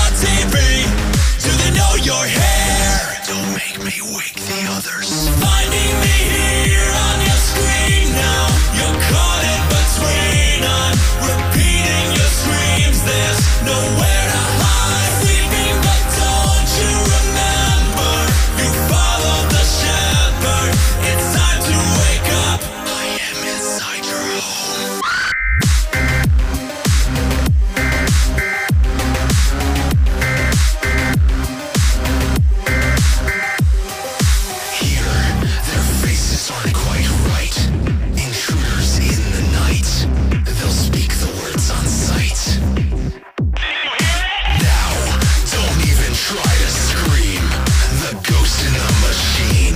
On TV. Do they know your hair? Don't make me wake the others. Finding quite right. Intruders in the night. They'll speak the words on sight. Now, don't even try to scream. The ghost in the machine.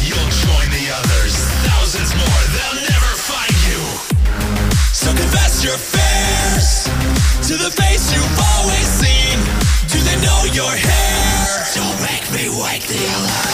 You'll join the others. Thousands more. They'll never find you. So confess your fears to the face you've always seen. Do they know your hair? Don't make me wake the others.